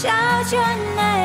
小圈内。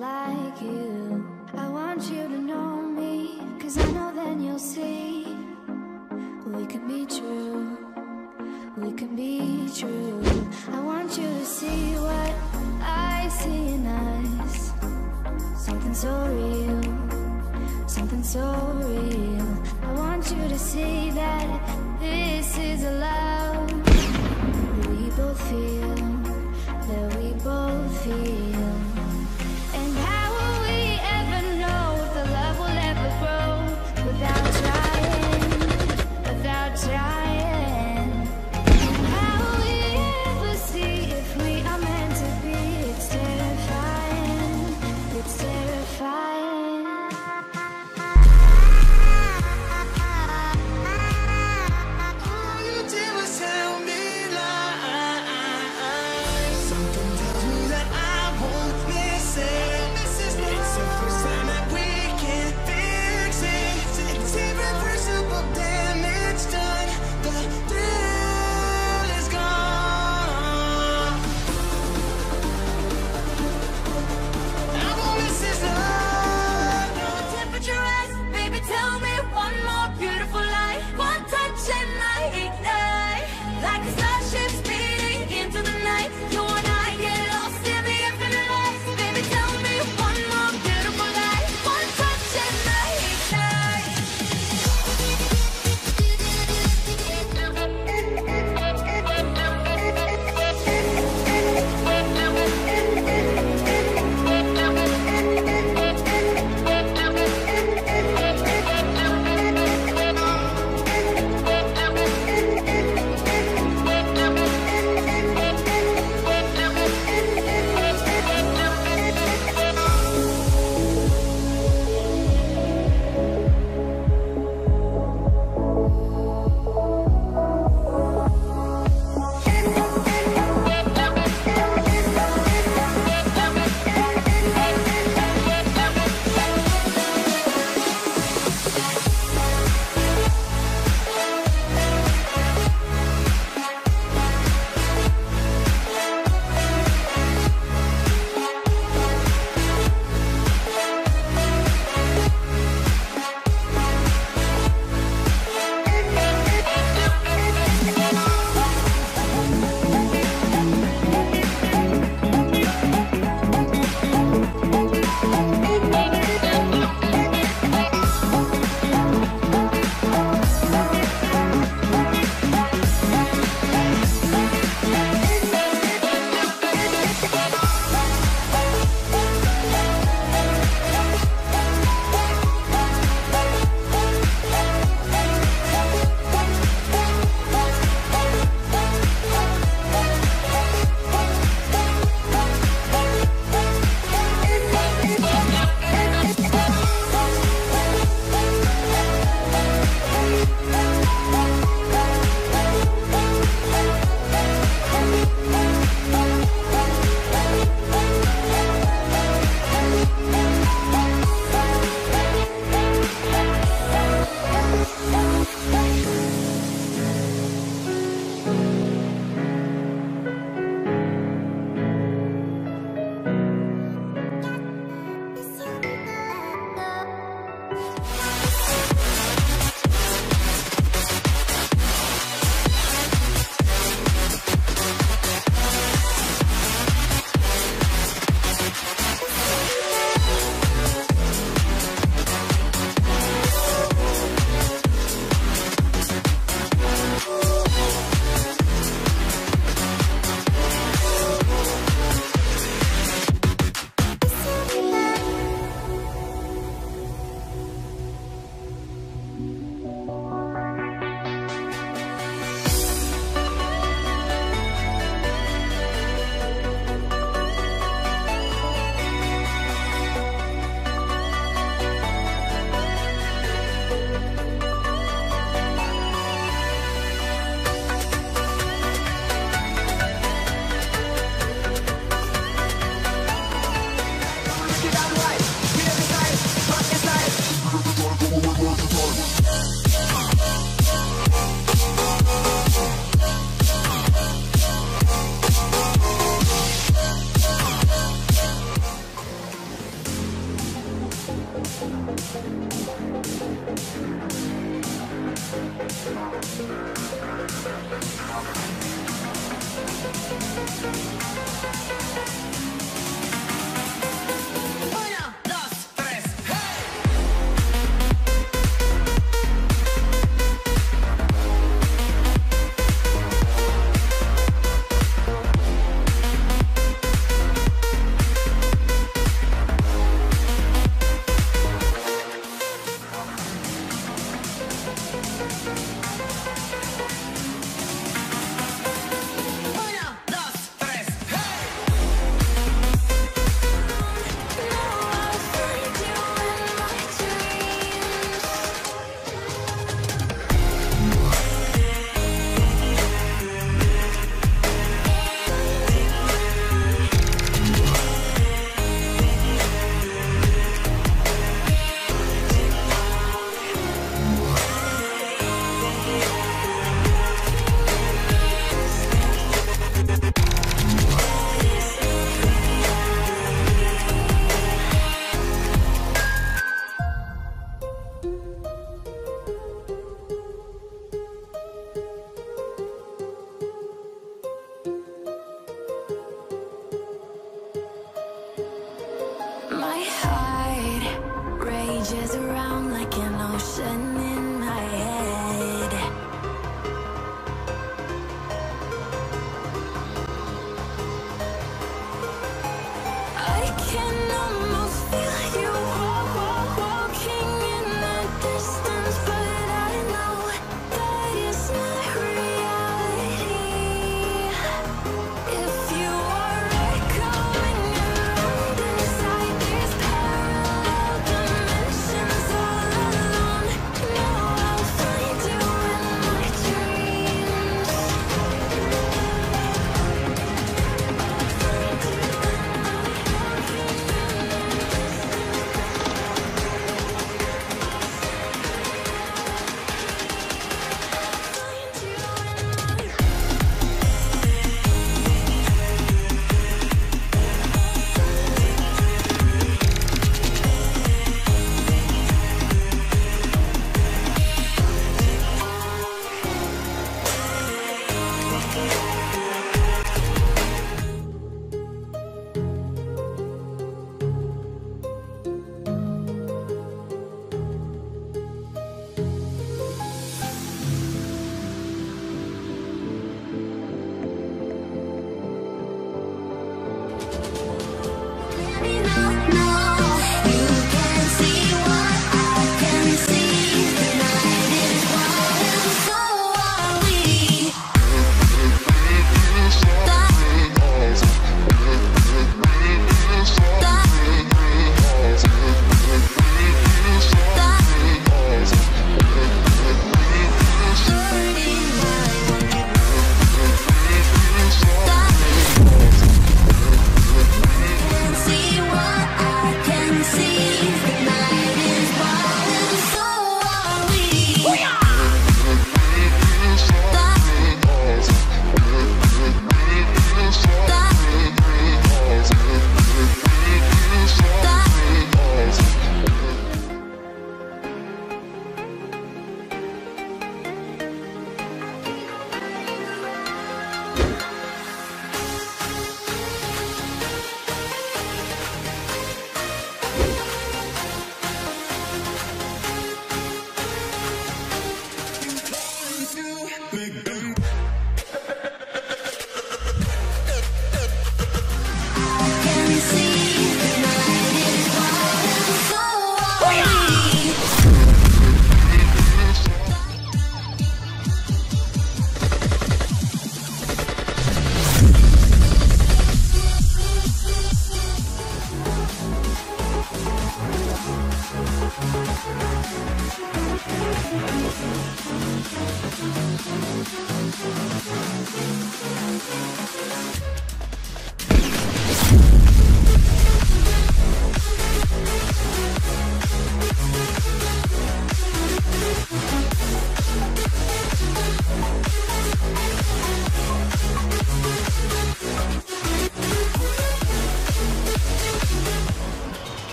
don't.